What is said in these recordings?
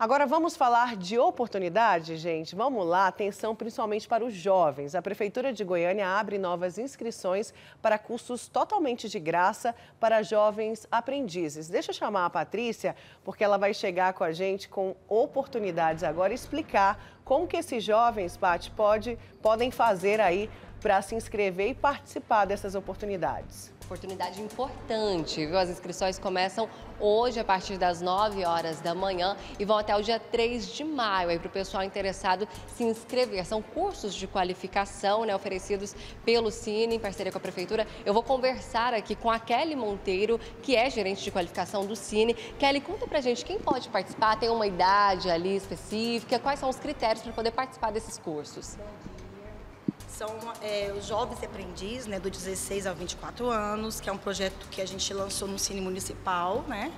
Agora vamos falar de oportunidade, gente. Vamos lá, atenção principalmente para os jovens. A Prefeitura de Goiânia abre novas inscrições para cursos totalmente de graça para jovens aprendizes. Deixa eu chamar a Patrícia, porque ela vai chegar com a gente com oportunidades agora explicar como que esses jovens, Paty, pode, podem fazer aí para se inscrever e participar dessas oportunidades. Oportunidade importante, viu? As inscrições começam hoje a partir das 9 horas da manhã e vão até o dia 3 de maio aí para o pessoal interessado se inscrever. São cursos de qualificação né, oferecidos pelo Cine em parceria com a Prefeitura. Eu vou conversar aqui com a Kelly Monteiro, que é gerente de qualificação do Cine. Kelly, conta pra gente quem pode participar, tem uma idade ali específica, quais são os critérios para poder participar desses cursos? São é, os jovens aprendizes, né, do 16 ao 24 anos, que é um projeto que a gente lançou no Cine Municipal, né,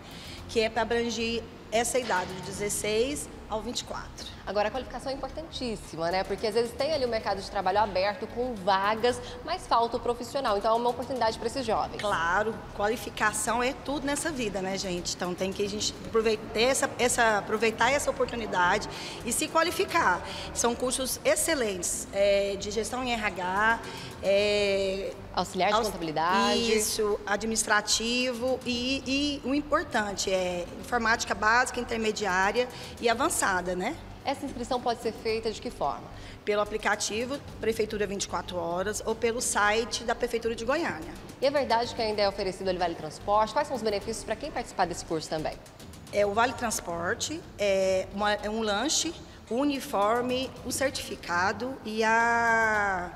que é para abranger essa idade, de 16 ao 24. Agora, a qualificação é importantíssima, né? Porque às vezes tem ali o mercado de trabalho aberto com vagas, mas falta o profissional. Então, é uma oportunidade para esses jovens. Claro, qualificação é tudo nessa vida, né, gente? Então, tem que a gente aproveitar essa, essa, aproveitar essa oportunidade e se qualificar. São cursos excelentes é, de gestão em RH, é, auxiliar de aux... contabilidade. Isso, administrativo e, e o importante é informática básica, intermediária e avançada, né? Essa inscrição pode ser feita de que forma? Pelo aplicativo Prefeitura 24 Horas ou pelo site da Prefeitura de Goiânia. E é verdade que ainda é oferecido o Vale Transporte? Quais são os benefícios para quem participar desse curso também? É o Vale Transporte, é, uma, é um lanche, o uniforme, o certificado e a,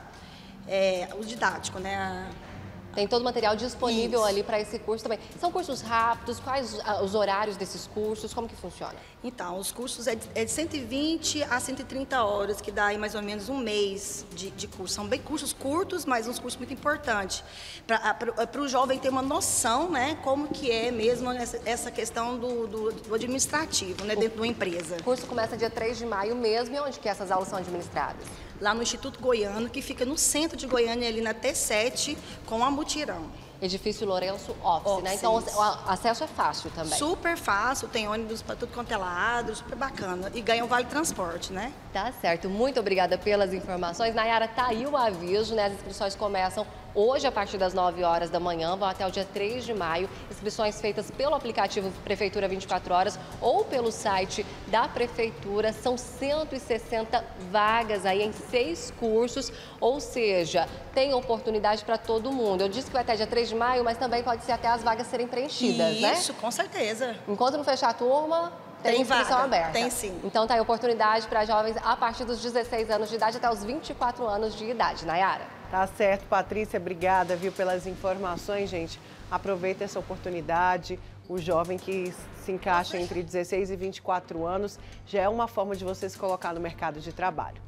é, o didático, né? A, tem todo o material disponível Isso. ali para esse curso também. São cursos rápidos? Quais os horários desses cursos? Como que funciona? Então, os cursos é de, é de 120 a 130 horas, que dá aí mais ou menos um mês de, de curso. São bem cursos curtos, mas uns cursos muito importantes. Para o jovem ter uma noção, né, como que é mesmo essa, essa questão do, do, do administrativo, né, dentro de uma empresa. O curso começa dia 3 de maio mesmo, e onde que essas aulas são administradas? Lá no Instituto Goiano, que fica no centro de Goiânia, ali na T7, com a mutirão. Edifício Lourenço Office, Office né? Então o acesso é fácil também. Super fácil, tem ônibus para tudo quanto é lado, super bacana. E ganha um vale transporte, né? Tá certo. Muito obrigada pelas informações. Nayara, tá aí o aviso, né? As inscrições começam hoje a partir das 9 horas da manhã, vão até o dia 3 de maio. Inscrições feitas pelo aplicativo Prefeitura 24 Horas ou pelo site da Prefeitura. São 160 vagas aí em seis cursos, ou seja, tem oportunidade para todo mundo. Eu disse que vai até dia 3 de maio, mas também pode ser até as vagas serem preenchidas, Isso, né? Isso, com certeza. Enquanto não fechar a turma, tem, tem inscrição vaga, aberta. Tem sim. Então tá aí oportunidade para jovens a partir dos 16 anos de idade até os 24 anos de idade. Nayara. Tá certo, Patrícia, obrigada, viu, pelas informações, gente. Aproveita essa oportunidade. O jovem que se encaixa entre 16 e 24 anos já é uma forma de você se colocar no mercado de trabalho.